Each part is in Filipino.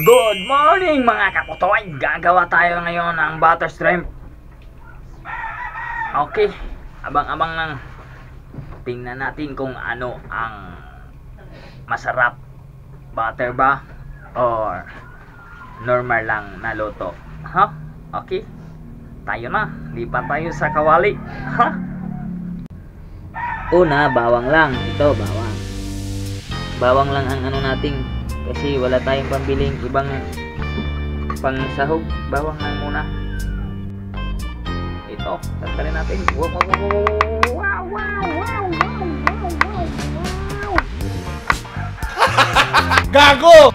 Good morning mga kaputoy! Gagawa tayo ngayon ng butter shrimp. Okay, abang-abang lang. Tingnan natin kung ano ang masarap. Butter ba? Or normal lang na luto? Ha? Okay? Tayo na. Lipat tayo sa kawali. Ha? Una, bawang lang. Ito, bawang. Bawang lang ang ano nating kasi wala tayong pambiling ibang pang sahog bawang lang muna. Ito tanggalin natin. Wow wow wow wow wow wow wow wow. Gago!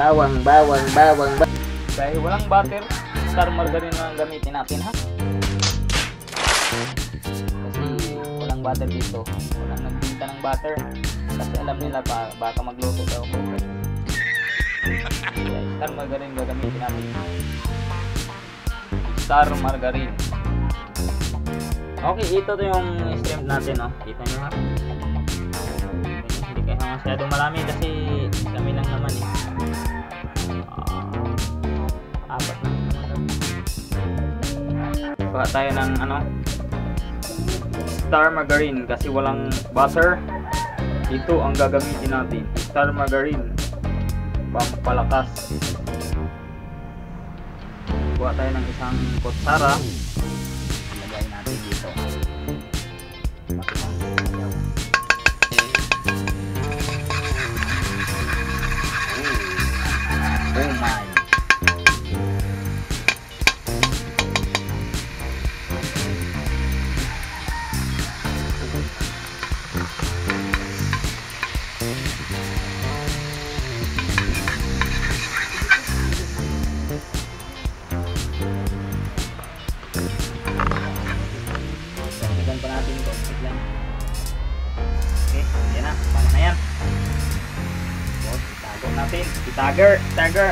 bawang bawang bawang ba dahil walang butter star margarine na ang gamitin natin ha? Kasi walang butter dito. Walang nagbinta ng butter kasi alam nila pa baka magluto daw. Ako star margarine gagamitin natin. Star margarine. Okay ito to yung shrimp natin no? Kita nyo ha? Hindi kayo masyadong marami kasi kami lang naman eh. Ah, apat na kuha tayo ng ano star margarine kasi walang butter. Ito ang gagamitin natin star margarine pampalakas. Kuha tayo ng isang kutsara. Lagay natin dito lang. Okay, yan na. Paano na yan? Tapos, itago natin. Itager, itager.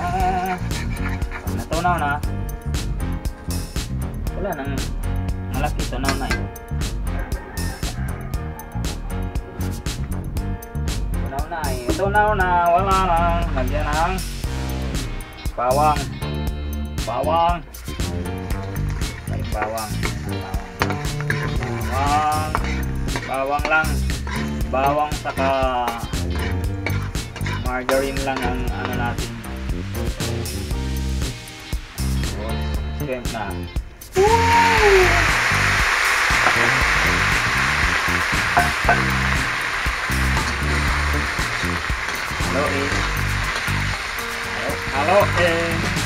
Ah, natunaw na. Wala nang malaki. Tunaw na eh. Tunaw na eh. Tunaw na. Wala nang. Lagyan ng bawang. Bawang. May bawang. Bawang. Bawang lang. Bawang saka margarine lang ang ano natin. Shrimp na. halo E. halo, halo eh.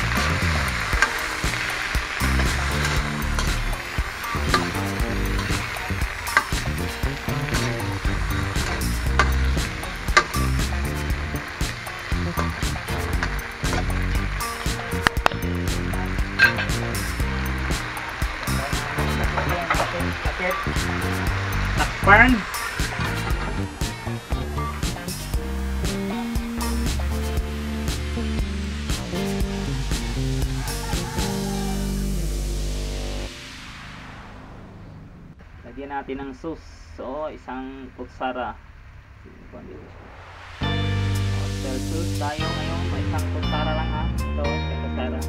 Natin ng sauce. So, isang kutsara. Hotel sauce tayo ngayon. May isang kutsara lang ha. Ito, isang kutsara.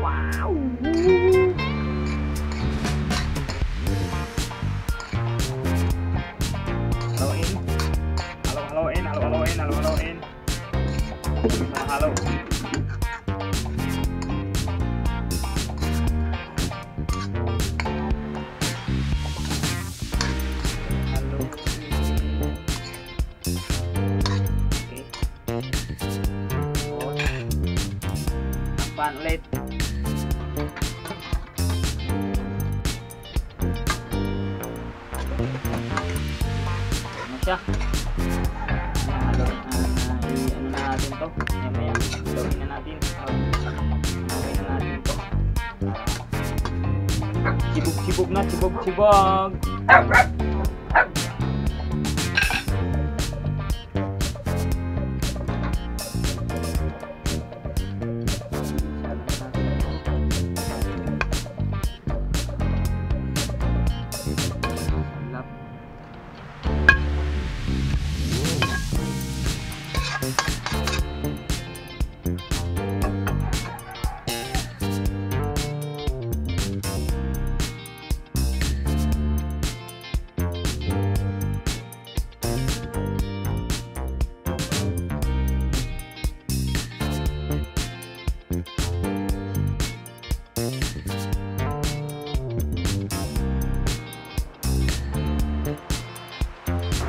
Wow! Haluin. Halo-haloin, halo-haloin, halo-haloin. Halo. Halo. panlit Masya ah? Sibog na sibog sibog.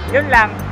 Yun lang.